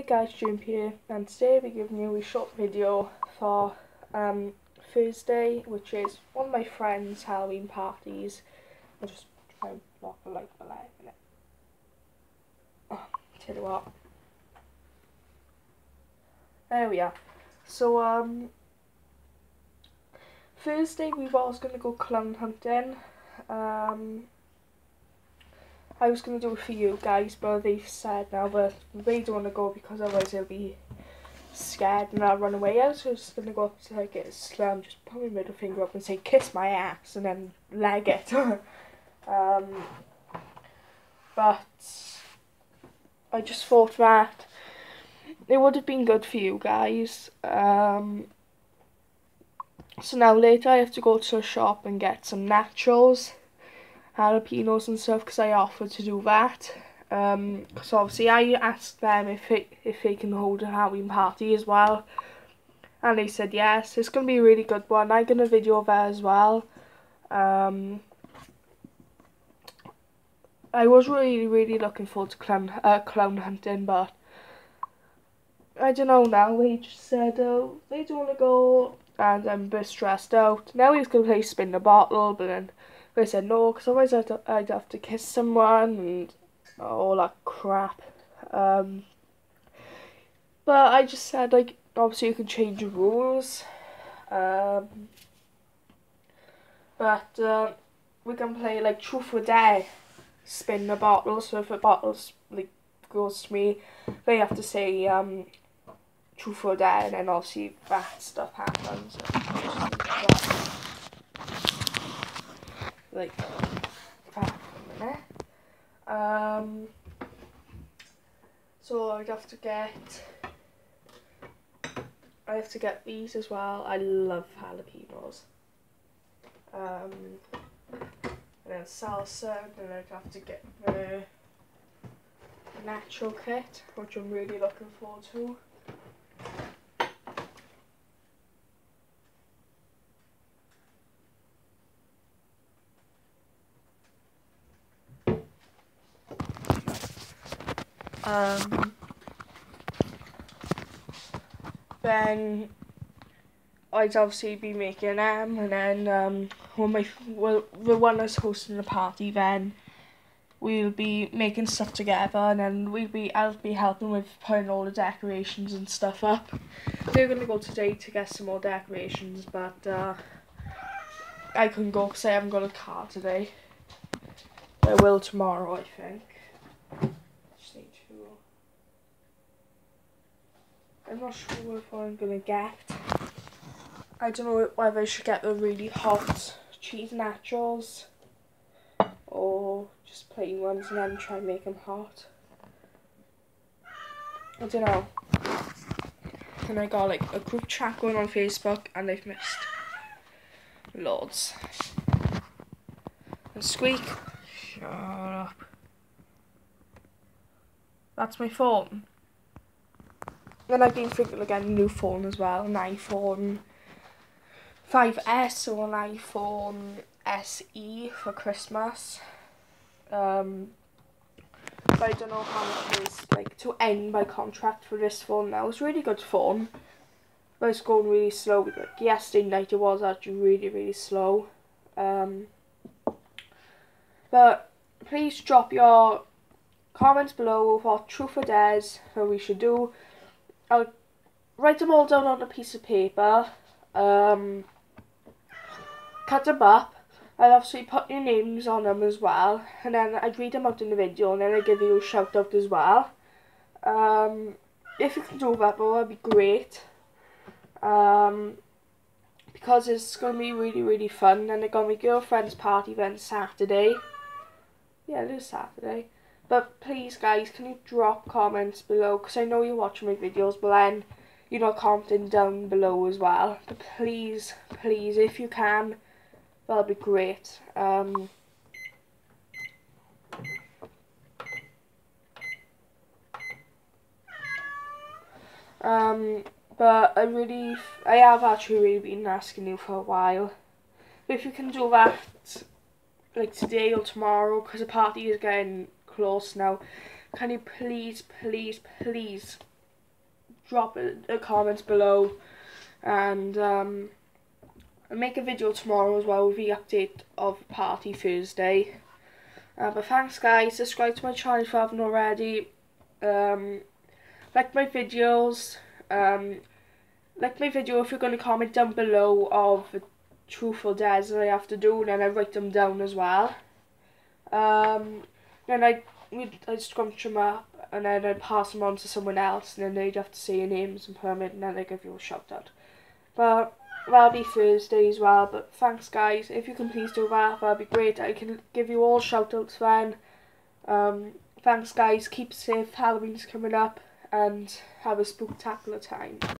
Hey guys, June here, and today I'll be giving you a short video for um, Thursday, which is one of my friends' Halloween parties. I'll just try and block the light below a minute. Oh, tell you what. There we are. So, um, Thursday we was going to go clown hunting. Um, I was going to do it for you guys, but they've said now that they don't want to go because otherwise they'll be scared and I'll run away. I was just going to go up to like get a slam, just put my middle finger up and say, kiss my ass, and then leg it. um, but I just thought that it would have been good for you guys. Um, so now later I have to go to a shop and get some naturals jalapenos and stuff because I offered to do that. Um, because obviously I asked them if it, if they can hold a Halloween party as well, and they said yes. It's gonna be a really good one. I'm gonna video there as well. Um, I was really really looking forward to clown uh, clown hunting, but I don't know now. They just said oh they don't want to go, and I'm a bit stressed out. Now he's gonna play spin the bottle, but then I said no, because otherwise I'd, I'd have to kiss someone and all that crap. Um, but I just said, like, obviously you can change the rules. Um, but uh, we can play, like, truth or dare. Spin the bottle, so if a bottle, like, goes to me, they have to say, um, truth or dare, and then obviously that stuff happens like minute. Um, so I'd have to get I have to get these as well. I love jalapenos. Um, and then salsa, and I'd have to get the natural kit, which I'm really looking forward to. Um, then I'd obviously be making them, and then um, when my well, the one that's hosting the party, then we'll be making stuff together, and then we'll be I'll be helping with putting all the decorations and stuff up. They're gonna go today to get some more decorations, but uh, I couldn't go because I haven't got a car today. I will tomorrow, I think. I'm not sure if I'm gonna get. I don't know whether I should get the really hot cheese nachos or just plain ones and then try and make them hot. I don't know. And I got like a group chat going on Facebook and they've missed loads. And squeak. Shut up. That's my phone. Then I've been thinking of getting a new phone as well, an iPhone 5S or an iPhone SE for Christmas. Um, but I don't know how much it is like to end my contract for this phone now. It's really good phone. But it's going really slow. Like yesterday night it was actually really, really slow. Um, but please drop your comments below what truth or dares that we should do. I'll write them all down on a piece of paper, um, cut them up, I'll obviously put your names on them as well, and then I'd read them out in the video, and then I'd give you a shout out as well. Um, if you can do that, well, that'd be great. Um, because it's going to be really, really fun, and I got my girlfriend's party then Saturday. Yeah, it is Saturday. But please, guys, can you drop comments below? Because I know you're watching my videos, but then you're not commenting down below as well. But please, please, if you can, that'll be great. Um, um, but I really, I have actually really been asking you for a while. But if you can do that, like today or tomorrow, because the party is getting close now. Can you please, please, please drop a, a comment below and um, make a video tomorrow as well with the update of Party Thursday. Uh, but thanks guys, subscribe to my channel if you haven't already. Um, like my videos. Um, like my video if you're going to comment down below of the truth or dares that I have to do and then I write them down as well. Um, then I, I scrunch them up and then I pass them on to someone else and then they'd have to say your names and in and then they give you a shout out. But that'll be Thursday as well. But thanks, guys. If you can please do that, that'd be great. I can give you all shout outs then. Um, thanks, guys. Keep safe. Halloween's coming up and have a spectacular time.